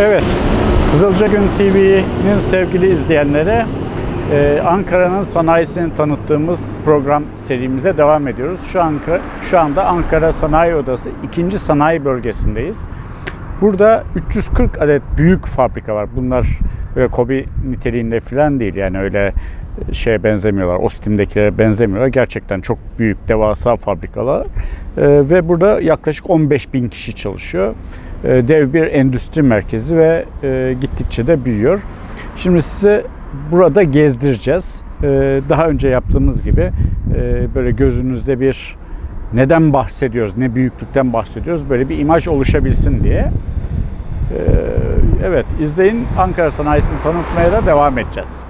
Evet, Kızılca Gün TV'nin sevgili izleyenlere e, Ankara'nın sanayisini tanıttığımız program serimize devam ediyoruz. Şu Ankara, şu anda Ankara Sanayi Odası 2. Sanayi Bölgesi'ndeyiz. Burada 340 adet büyük fabrika var. Bunlar böyle kobi niteliğinde falan değil yani öyle şeye benzemiyorlar. Ostim'dekilere benzemiyorlar. Gerçekten çok büyük, devasa fabrikalar. Ee, ve burada yaklaşık 15 bin kişi çalışıyor. Ee, dev bir endüstri merkezi ve e, gittikçe de büyüyor. Şimdi size burada gezdireceğiz. Ee, daha önce yaptığımız gibi e, böyle gözünüzde bir neden bahsediyoruz, ne büyüklükten bahsediyoruz böyle bir imaj oluşabilsin diye. Evet, izleyin. Ankara sanayisini tanıtmaya da devam edeceğiz.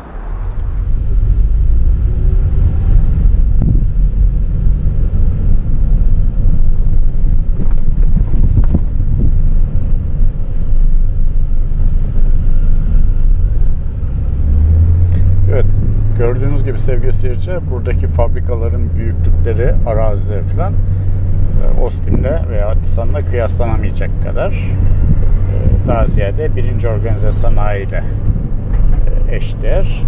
Evet, gördüğünüz gibi sevgili seyirciler buradaki fabrikaların büyüklükleri, arazileri falan e, Ostim'le veya Tisan'la kıyaslanamayacak kadar e, daha ziyade birinci organize sanayi e, eşdeğer.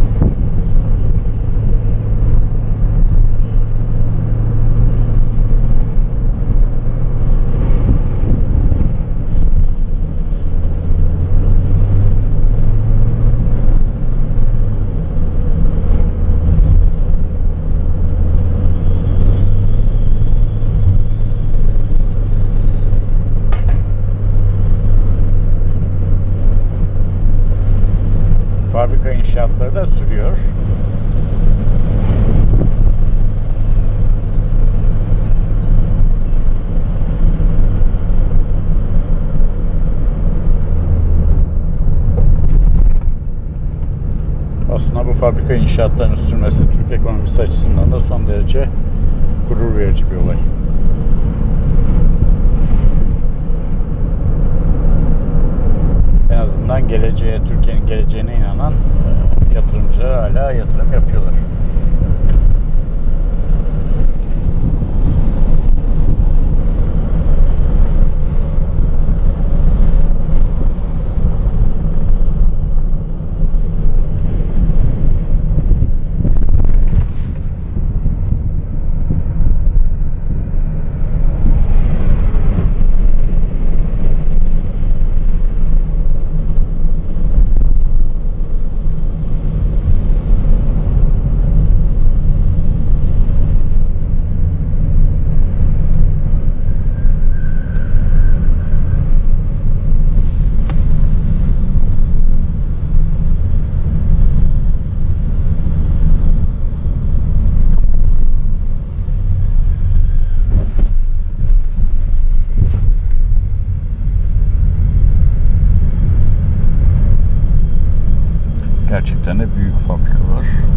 İnşaatları da sürüyor. Aslında bu fabrika inşaatlarının sürmesi Türk ekonomisi açısından da son derece gurur verici bir olay. Azından geleceğe, Türkiye'nin geleceğine inanan e, yatırımcılar hala yatırım yapıyorlar. De büyük fabrikalar. Devasa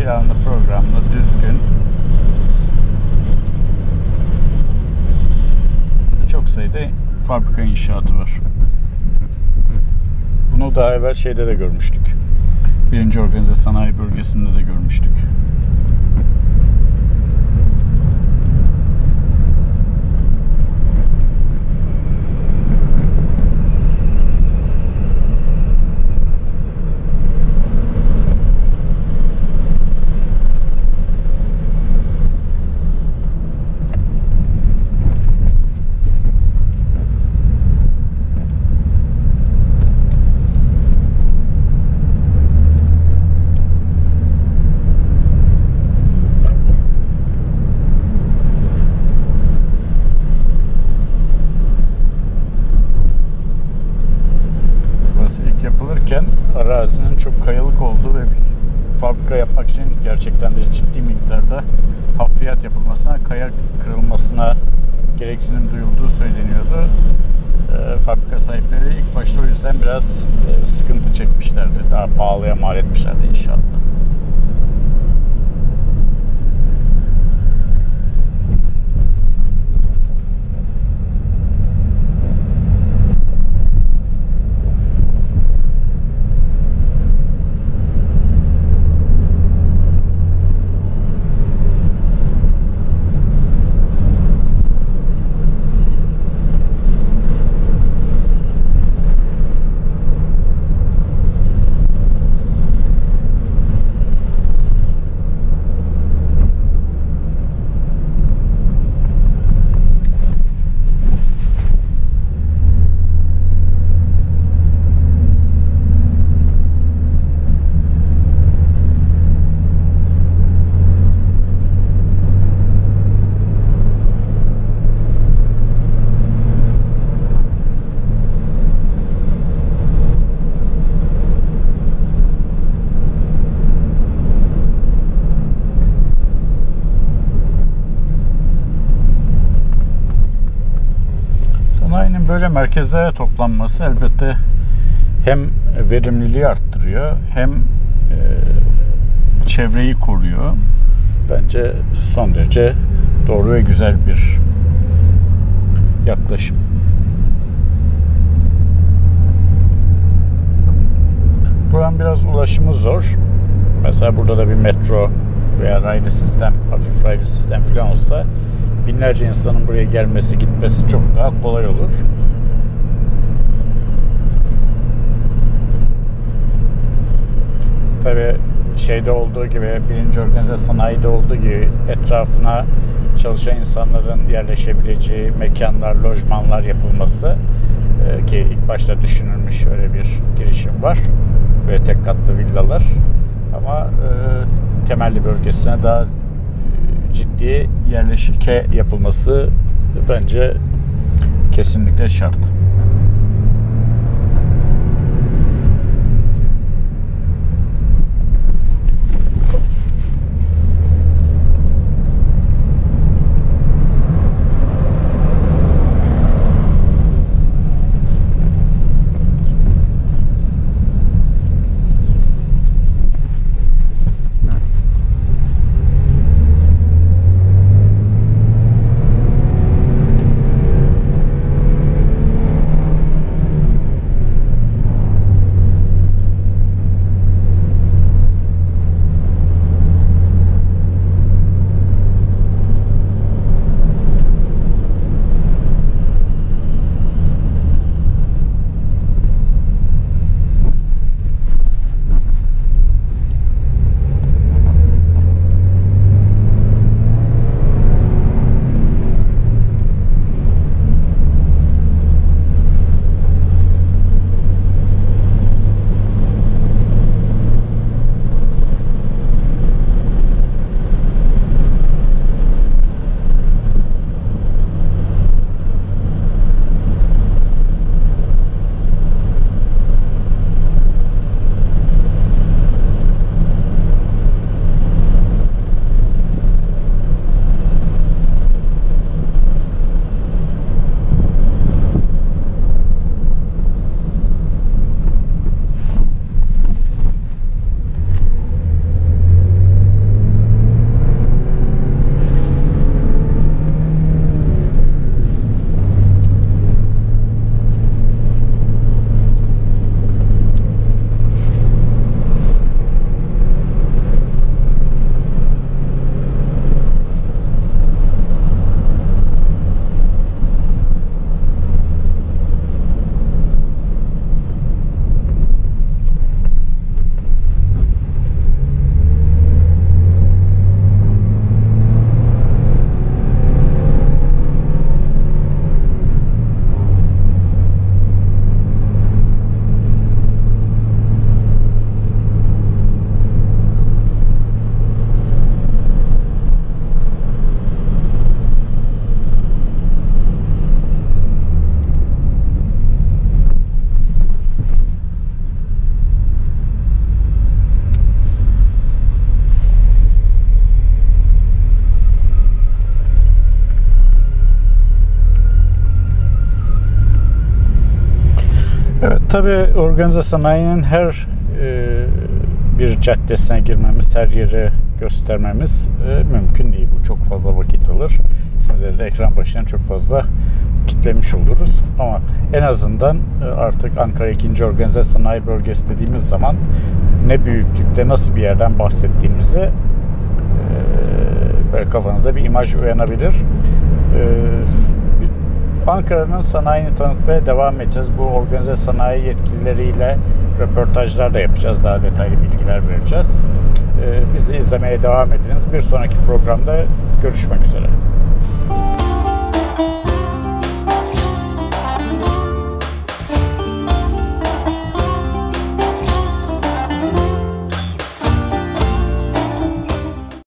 planlı, programlı, düzgün. Çok sayıda fabrika inşaatı var. Bunu daha evvel şeyde de görmüştük. Birinci Organize Sanayi Bölgesi'nde de görmüştük. Burası ilk yapılırken arazinin çok kayalık olduğu ve fabrika yapmak için gerçekten de ciddi miktarda hafriyat yapılmasına, kaya kırılmasına gereksinim duyulduğu söyleniyordu. Ee, fabrika sahipleri ilk başta o yüzden biraz e, sıkıntı çekmişlerdi. Daha pahalıya mal etmişlerdi inşaatta. Sanayinin böyle merkezlere toplanması elbette hem verimliliği arttırıyor hem e, çevreyi koruyor. Bence son derece doğru ve güzel bir yaklaşım. Buranın biraz ulaşımı zor. Mesela burada da bir metro veya raylı sistem, hafif raylı sistem falan olsa binlerce insanın buraya gelmesi, gitmesi çok daha kolay olur. Tabi şeyde olduğu gibi, birinci organize sanayide olduğu gibi etrafına çalışan insanların yerleşebileceği mekanlar, lojmanlar yapılması e, ki ilk başta düşünülmüş öyle bir girişim var ve tek katlı villalar ama e, temelli bölgesine daha e, ciddi yerleşike yapılması bence kesinlikle şart. Tabii organize sanayinin her e, bir caddesine girmemiz, her yeri göstermemiz e, mümkün değil. Bu çok fazla vakit alır. Sizleri de ekran başına çok fazla kitlemiş oluruz. Ama en azından e, artık Ankara 2. Organize Sanayi Bölgesi dediğimiz zaman ne büyüklükte, nasıl bir yerden bahsettiğimizi e, böyle kafanıza bir imaj uyanabilir. E, Ankara'nın sanayini tanıtmaya devam edeceğiz. Bu organize sanayi yetkilileriyle röportajlar da yapacağız. Daha detaylı bilgiler vereceğiz. Bizi izlemeye devam ediniz. Bir sonraki programda görüşmek üzere.